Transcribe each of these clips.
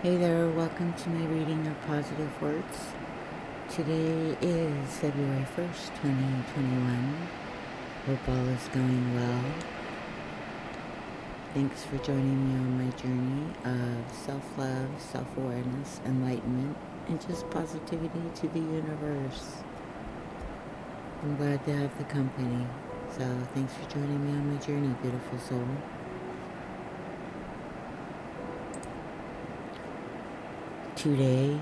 Hey there, welcome to my reading of positive words. Today is February 1st, 2021. Hope all is going well. Thanks for joining me on my journey of self love, self awareness, enlightenment, and just positivity to the universe. I'm glad to have the company. So, thanks for joining me on my journey, beautiful soul. Today,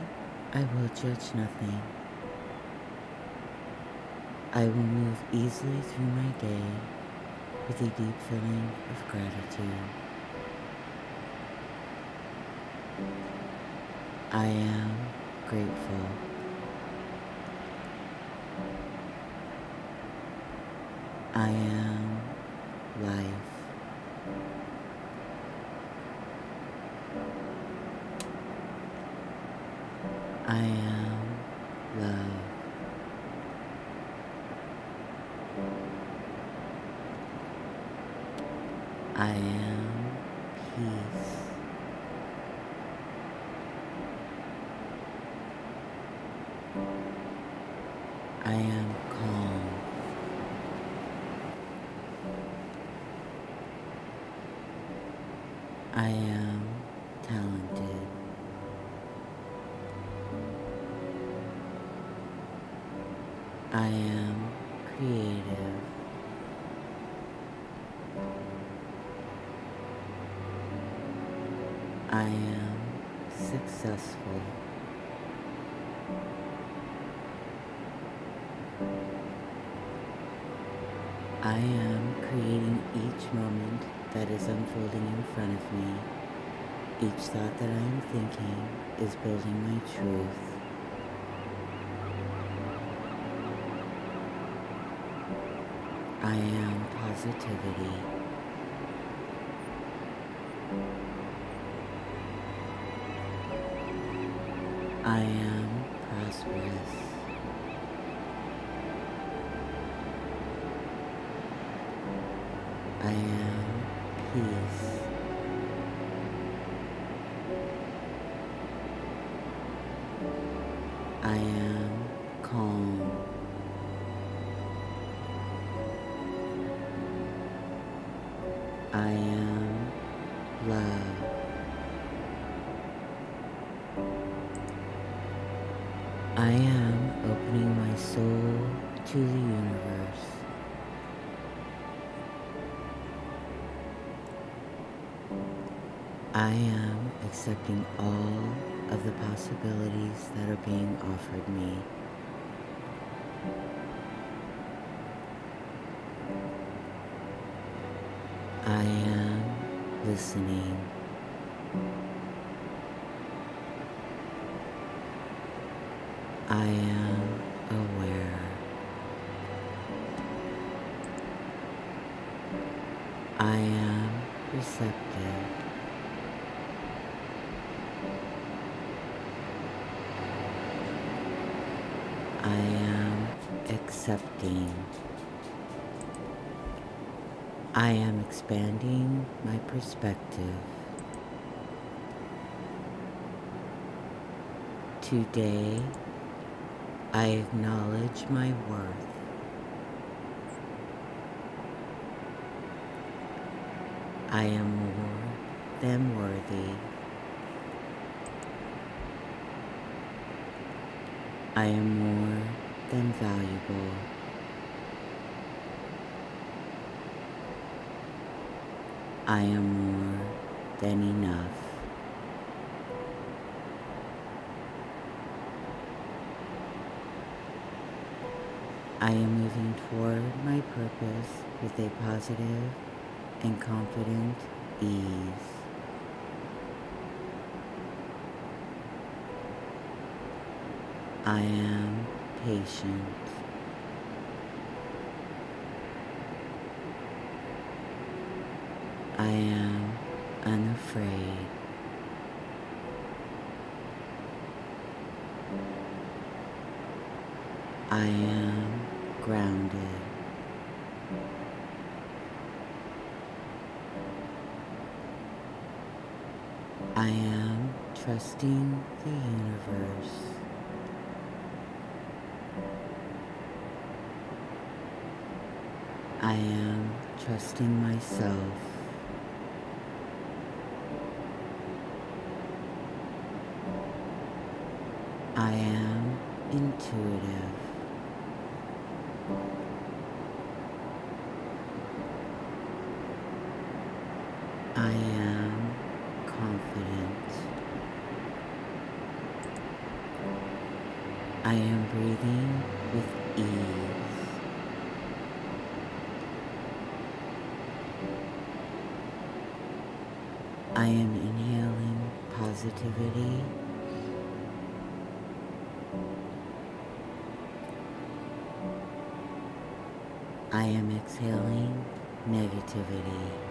I will judge nothing. I will move easily through my day with a deep feeling of gratitude. I am grateful. I am life. I am love. I am peace. I am I am creating each moment that is unfolding in front of me. Each thought that I am thinking is building my truth. I am positivity. I am prosperous. I am peace. I am calm. I am love. I am I am accepting all of the possibilities that are being offered me. I am listening. I am accepting. I am expanding my perspective. Today, I acknowledge my worth. I am more than worthy. I am more than valuable. I am more than enough. I am moving toward my purpose with a positive and confident ease. I am patient. I am unafraid. I am grounded. I am trusting the universe. I am trusting myself. I am intuitive. I am confident. I am breathing with ease. I am inhaling positivity. I am exhaling negativity.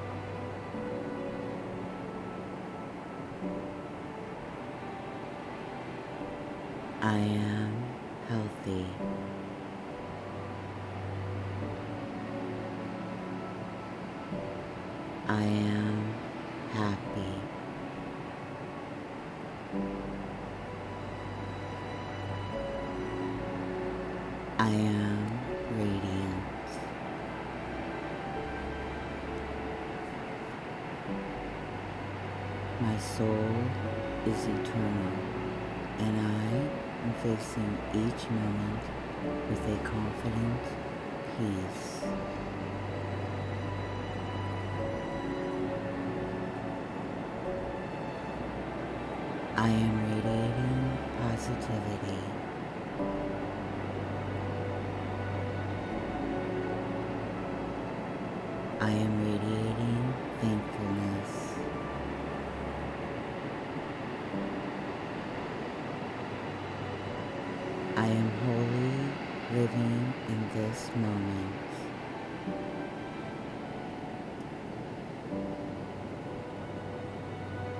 My soul is eternal, and I am facing each moment with a confident peace. I am radiating positivity. I am radiating I am wholly living in this moment.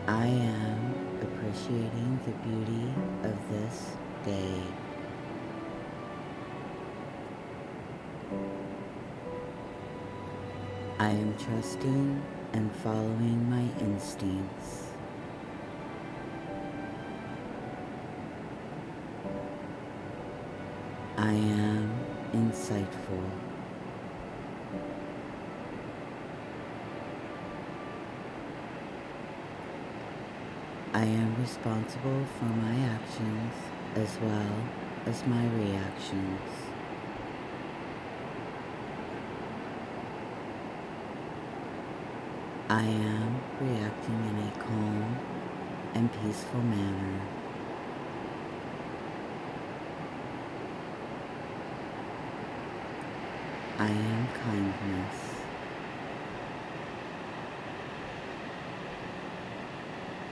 I am appreciating the beauty of this day. I am trusting and following my instincts. I am responsible for my actions as well as my reactions. I am reacting in a calm and peaceful manner. I am kindness.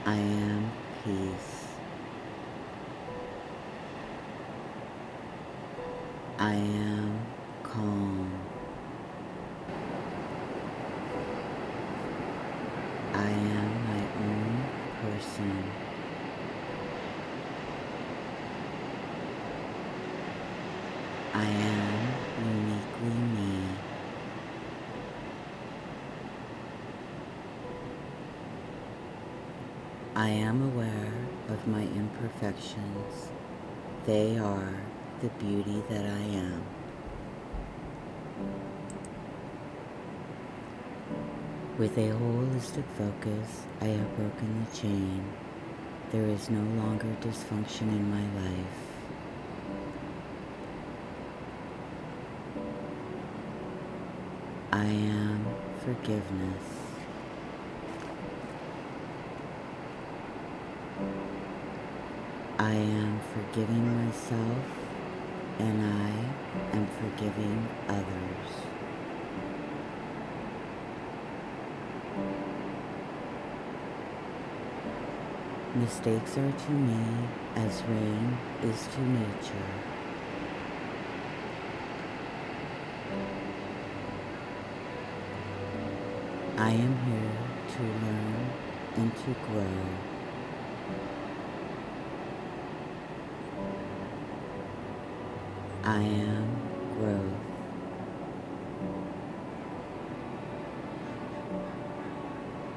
I am peace. I am I am aware of my imperfections. They are the beauty that I am. With a holistic focus, I have broken the chain. There is no longer dysfunction in my life. I am forgiveness. Forgiving myself and I am forgiving others. Mistakes are to me as rain is to nature. I am here to learn and to grow. I am growth.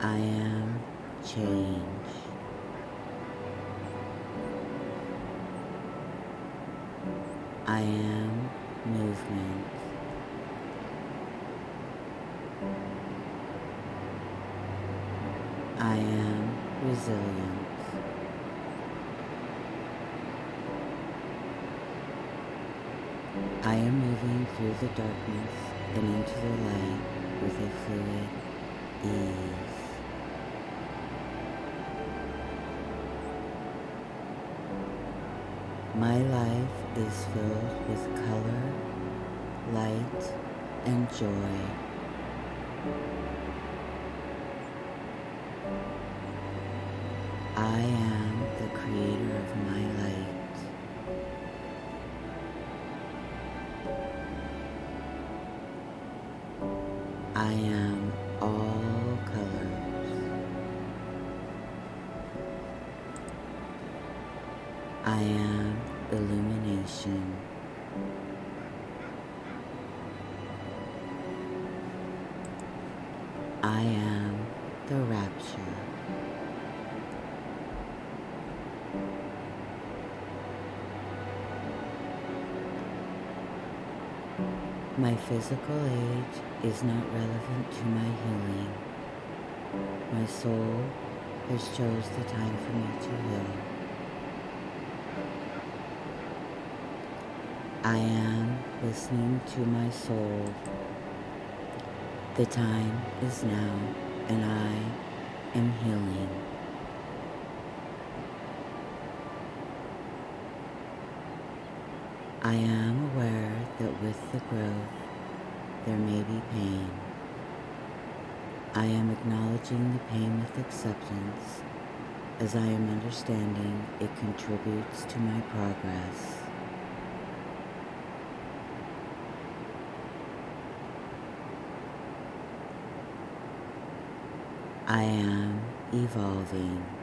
I am change. I am movement. I am resilient. Moving through the darkness and into the light with a fluid ease. My life is filled with color, light, and joy. I am all colors. I am illumination. I am My physical age is not relevant to my healing. My soul has chose the time for me to heal. I am listening to my soul. The time is now, and I am healing. I am aware that with the growth, there may be pain. I am acknowledging the pain with acceptance as I am understanding it contributes to my progress. I am evolving.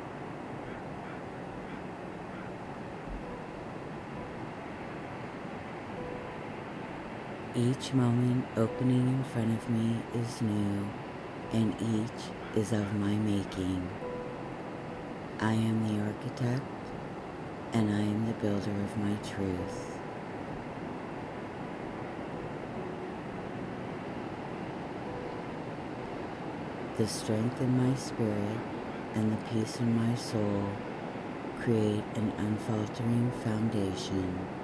Each moment opening in front of me is new, and each is of my making. I am the architect, and I am the builder of my truth. The strength in my spirit and the peace in my soul create an unfaltering foundation.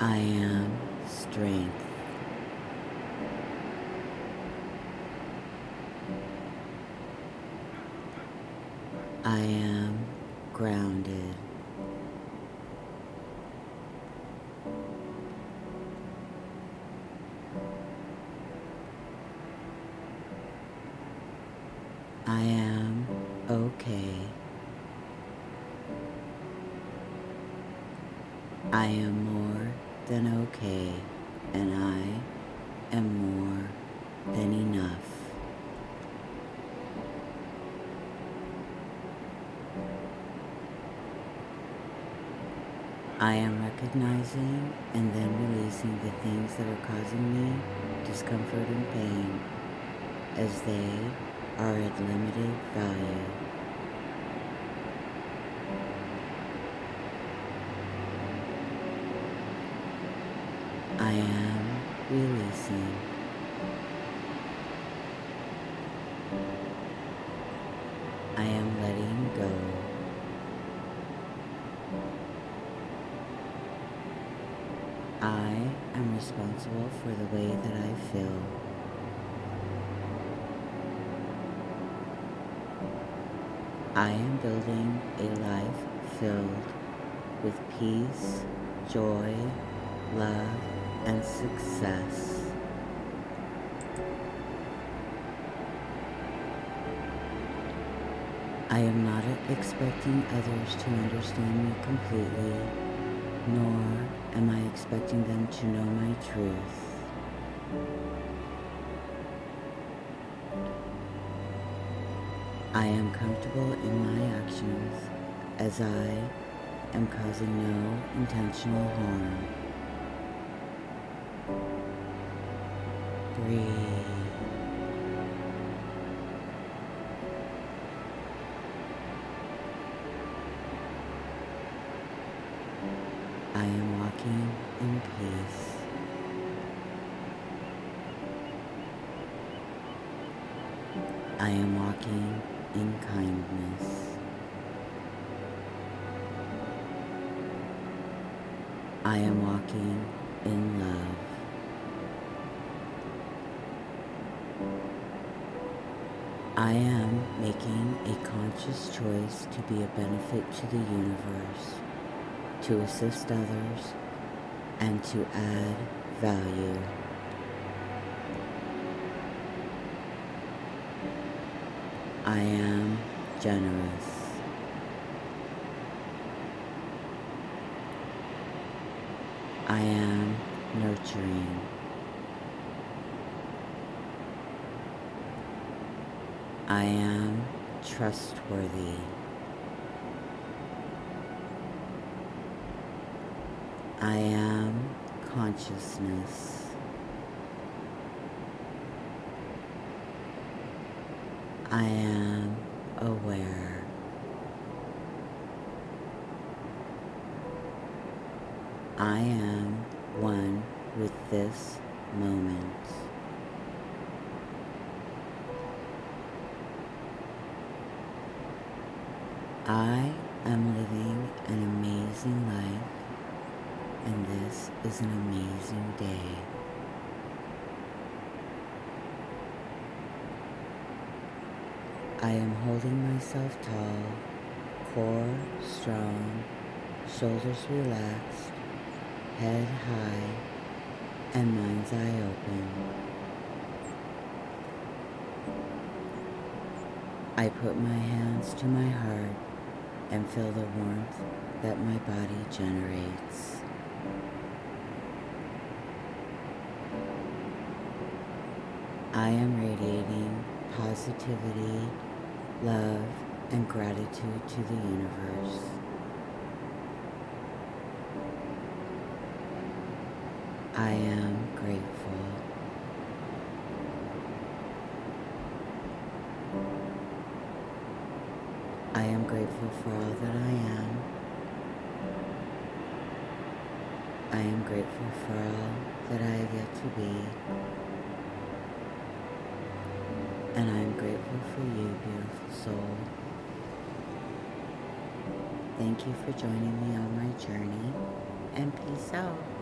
I am strength. I am grounded. I am okay. I am more than okay, and I am more than enough. I am recognizing and then releasing the things that are causing me discomfort and pain as they are at limited value. I am I am letting go. I am responsible for the way that I feel. I am building a life filled with peace, joy, love, and success. I am not expecting others to understand me completely, nor am I expecting them to know my truth. I am comfortable in my actions as I am causing no intentional harm. Breathe. Walking in kindness. I am walking in love. I am making a conscious choice to be a benefit to the universe, to assist others, and to add value. I am generous. I am nurturing. I am trustworthy. I am consciousness. I am aware. I am one with this moment. I am living an amazing life, and this is an amazing day. I am holding myself tall, core strong, shoulders relaxed, head high, and mind's eye open. I put my hands to my heart and feel the warmth that my body generates. I am radiating positivity, love, and gratitude to the universe. I am grateful. I am grateful for all that I am. I am grateful for all that I have yet to be. And I am grateful for you, beautiful soul. Thank you for joining me on my journey, and peace out.